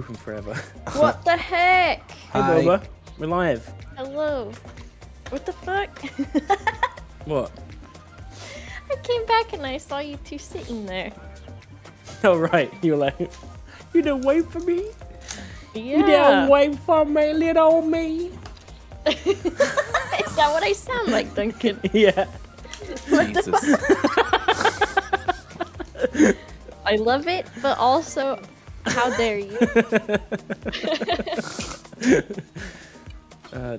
Open forever. What the heck? Hey, Hi. Boba. We're live. Hello. What the fuck? What? I came back and I saw you two sitting there. Oh, right. You were like, you didn't wait for me? Yeah. You didn't Yeah. wait for me, little me? Is that what I sound like, Duncan? Yeah. Jesus. I love it, but also, how dare you? Uh,